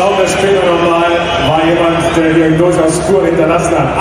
schauen wir später nochmal, war jemand, der hier durchaus Spur hinterlassen hat.